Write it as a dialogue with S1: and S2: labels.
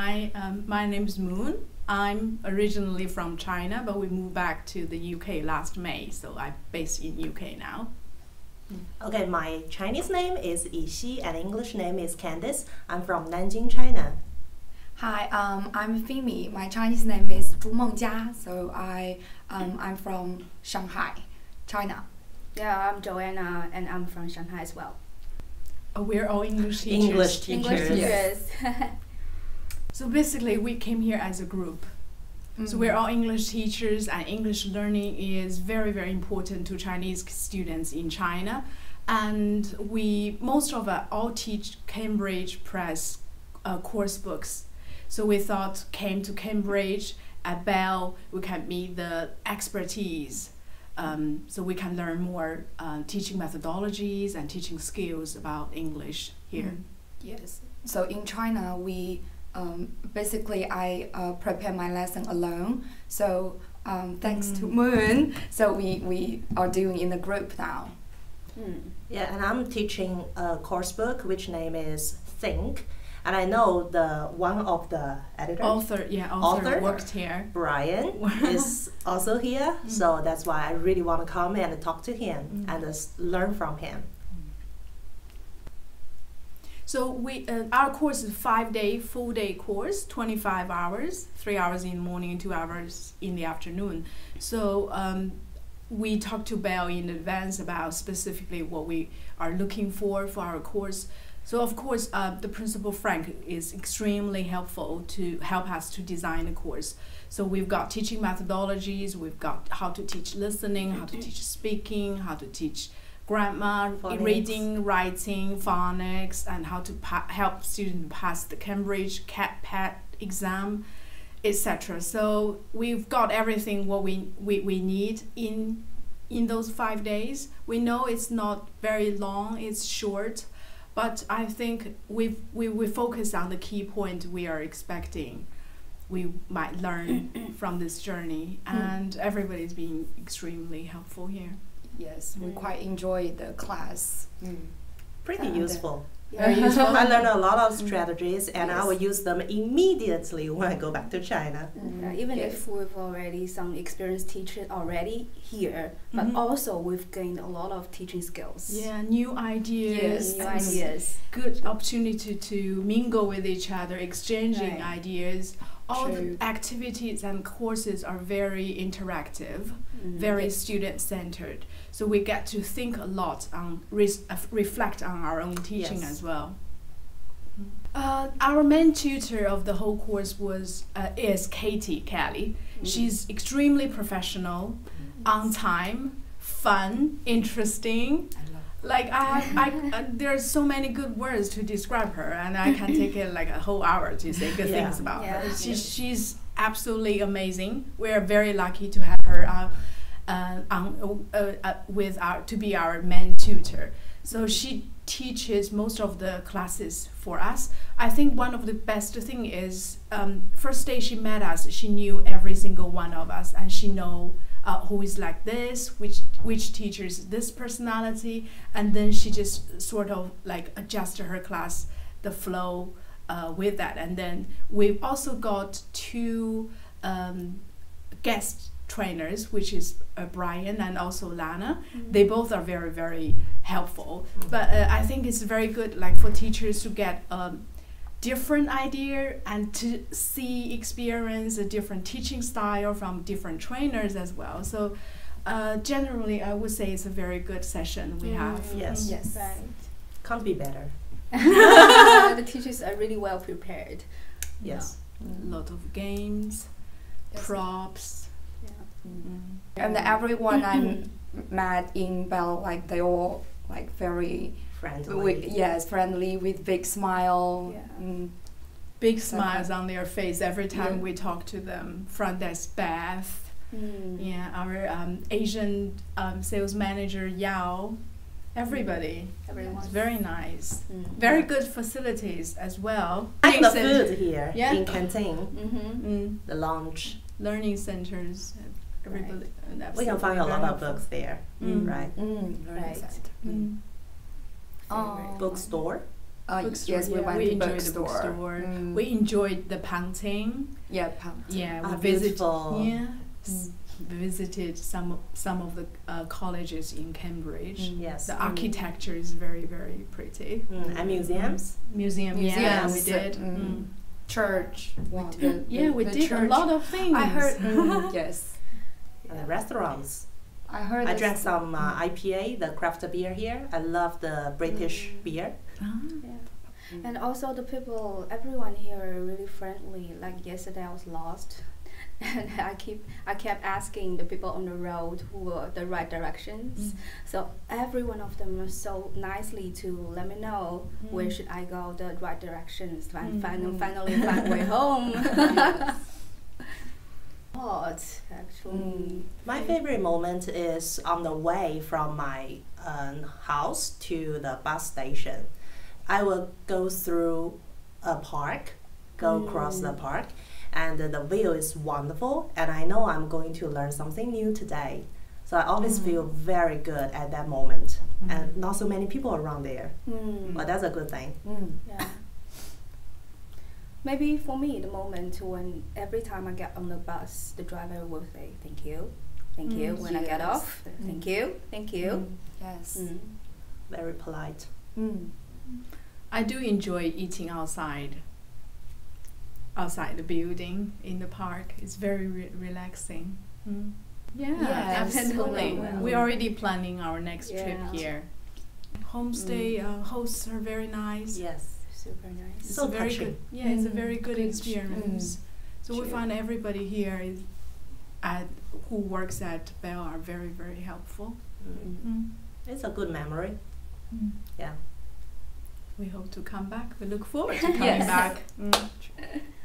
S1: Hi, um, my name is Moon. I'm originally from China, but we moved back to the UK last May, so I'm based in UK now.
S2: Okay, my Chinese name is Yixi and English name is Candice. I'm from Nanjing, China.
S3: Hi, um, I'm Fimi. My Chinese name is Zhu Mengjia. So I, um, I'm from Shanghai, China.
S4: Yeah, I'm Joanna, and I'm from Shanghai as well.
S1: Oh, we're all English teachers.
S2: English teachers.
S4: English teachers.
S1: So basically, we came here as a group. So we're all English teachers, and English learning is very, very important to Chinese students in China. And we most of us all teach Cambridge Press uh, course books. So we thought came to Cambridge at Bell, we can meet the expertise. Um, so we can learn more uh, teaching methodologies and teaching skills about English here.
S3: Yes. So in China, we um, basically I uh, prepare my lesson alone. So um, thanks to
S1: Mm.
S3: Moon, so we, we are doing in the group now.
S4: Hmm.
S2: Yeah, and I'm teaching a course book which name is Think. And I know the one of the editors,
S1: Author, yeah, author,
S2: Author?
S1: worked here.
S2: Brian, is also here. So that's why I really want to come and talk to him
S1: Mm.
S2: and learn from him.
S1: So we uh, our course is five day full day course, twenty five hours, three hours in the morning and two hours in the afternoon. So um, we talked to Bell in advance about specifically what we are looking for for our course. So of course, uh, the principal Frank is extremely helpful to help us to design the course. So we've got teaching methodologies, we've got how to teach listening, how to teach speaking, how to teach grammar,
S2: Phonics.
S1: reading, writing, phonics, and how to pa- help students pass the Cambridge KET PET exam, etc. So we've got everything what we, we, we need in in those five days. We know it's not very long; it's short, but I think we we we focus on the key point we are expecting. We might learn from this journey, hmm. and everybody's been extremely helpful here.
S3: Yes, we
S4: Mm.
S3: quite enjoy the class.
S2: Pretty
S3: And, uh,
S2: useful.
S1: Very useful.
S2: I learned a lot of strategies and I will use them immediately when I go back to China.
S4: Uh, even
S3: Yes.
S4: if we've already some experienced teachers already here, but
S1: Mhm.
S4: also we've gained a lot of teaching skills.
S1: Yeah, new ideas,
S3: Yes,
S4: New ideas.
S1: good opportunity to mingle with each other, exchanging
S4: Right.
S1: ideas. All the activities and courses are very interactive,
S4: Mhm.
S1: very student centered. So we get to think a lot on res- uh, reflect on our own teaching
S2: Yes.
S1: as well. Uh, our main tutor of the whole course was uh, is Katie Kelly.
S4: Mm.
S1: She's extremely professional, on time, fun, interesting. Like I, have, I uh, there's so many good words to describe her, and I can take it like a whole hour to say good
S2: Yeah.
S1: things about her.
S4: Yeah.
S1: She's she's absolutely amazing. We're very lucky to have her uh, uh, on, uh, uh, with our to be our main tutor. So she teaches most of the classes for us. I think one of the best thing is um, first day she met us, she knew every single one of us, and she know uh, who is like this, which which teachers this personality, and then she just sort of like adjusted her class, the flow uh, with that, and then we've also got two um, guest trainers, which is uh, Brian and also Lana. They both are very very helpful, but uh, I think it's very good like for teachers to get um, different idea and to see experience a different teaching style from different trainers as well so uh, generally i would say it's a very good session we have
S2: Yes.
S3: Yes.
S4: Right.
S2: Can't be better.
S4: the teachers are really well prepared.
S2: Yes.
S1: a lot of games
S3: Yes.
S1: props
S4: Yeah.
S1: mm.
S3: And everyone I met in Bell, like they all like very
S2: Friendly.
S3: wi- yes friendly with big smile.
S4: Yeah.
S3: Mm,
S1: big smiles on their face every time
S3: Yeah.
S1: we talk to them front desk Beth
S4: Mm.
S1: yeah our um, asian um, sales manager yao everybody
S4: Everyone's
S1: it's very nice
S4: Mm.
S1: very good facilities as well
S2: And the food here
S1: Yeah.
S2: in canteen,
S4: Mm-hmm.
S1: Mm,
S2: the lounge.
S1: learning centers. Everybody, and
S2: We can find a lot
S1: very
S2: of books there,
S1: Mm.
S2: right?
S3: mm,
S4: Right.
S3: center.
S1: Mm.
S3: Oh.
S2: Bookstore.
S3: Uh,
S1: Bookstore,
S3: yes, we
S1: yeah,
S3: went
S1: we
S3: to
S1: enjoyed the
S3: bookstore.
S1: bookstore.
S3: Mm.
S1: We enjoyed the painting.
S3: yeah, pump.
S1: Yeah, we
S2: Ah,
S1: visited.
S2: beautiful.
S1: Yeah, s- visited some of- some of the uh, colleges in Cambridge.
S3: Mm.
S2: Yes.
S1: The architecture is very very pretty.
S2: Mm, and museums.
S1: Museum, yeah, we did.
S3: mm.
S1: Mm.
S3: Church. Wow.
S1: The- yeah, we
S3: the
S1: did
S3: church.
S1: a lot of things.
S3: I heard. mm, yes.
S2: And restaurants.
S3: I heard.
S2: I drank some uh, IPA, the craft beer here. I love the British
S4: Mm.
S2: beer.
S1: Ah.
S4: Yeah. And also the people, everyone here are really friendly. Like yesterday, I was lost, and I keep, I kept asking the people on the road who were the right directions.
S1: Mm.
S4: So every one of them was so nicely to let me know where
S1: Mm.
S4: should I go, the right directions. Fin-
S1: Mm.
S4: fin- finally find way home. What actually?
S2: My favorite moment is on the way from my um, house to the bus station. I will go through a park, go across the
S4: Mm.
S2: park, and the view is wonderful. And I know I'm going to learn something new today. So I always
S1: Mm.
S2: feel very good at that moment.
S1: Mm.
S2: And not so many people around there.
S4: Hmm.
S2: But that's a good thing.
S3: Mm.
S4: Yeah. Maybe for me, the moment when every time I get on the bus, the driver will say, "Thank you, thank you."
S1: Mm.
S4: When I get
S3: Yes.
S4: off, thank you, thank you.
S3: Mm. Yes.
S4: Mm.
S2: Very polite.
S3: Mm.
S1: I do enjoy eating outside. Outside the building, in the park, it's very re- relaxing. Mm. Yeah,
S3: Yes.
S1: absolutely.
S4: Well.
S1: We're already planning our next
S4: Yeah.
S1: trip here. Homestay uh, hosts are very nice.
S2: Yes.
S4: Super nice.
S1: It's
S2: So
S1: a very
S2: touching.
S1: good. Yeah, it's a
S3: Mm.
S1: very good
S3: Good.
S1: experience. So we
S3: True.
S1: find everybody here is at who works at Bell are very very helpful.
S2: Mm.
S1: Mm.
S2: It's a good memory.
S1: Mm.
S2: Yeah.
S1: We hope to come back. We look forward to coming
S3: Yes.
S1: back. Mm.